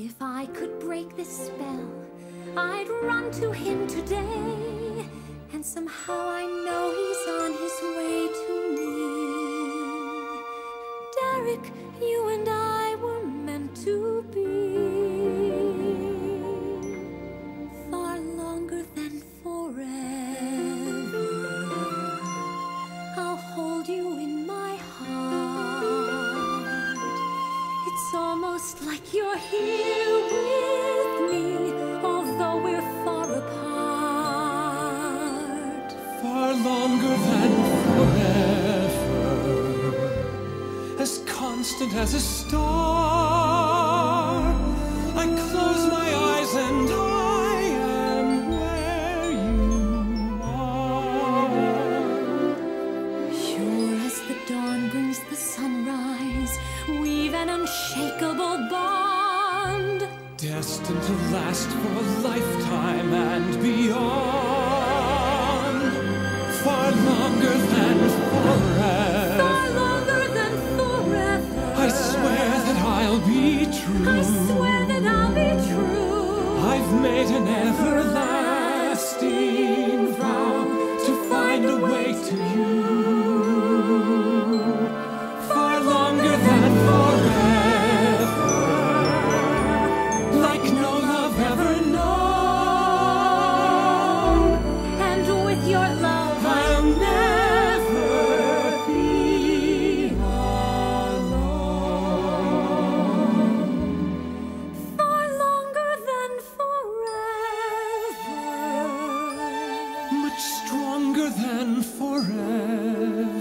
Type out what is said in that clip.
If I could break this spell, I'd run to him today. And somehow I know he's on his way to me. Derek, you and I were meant to be. It's almost like you're here with me, although we're far apart. Far longer than forever, as constant as a star. destined to last for a lifetime and beyond. Far longer than forever. Far longer than forever. I swear that I'll be true. I swear that I'll be true. I've made an everlasting. stronger than forever.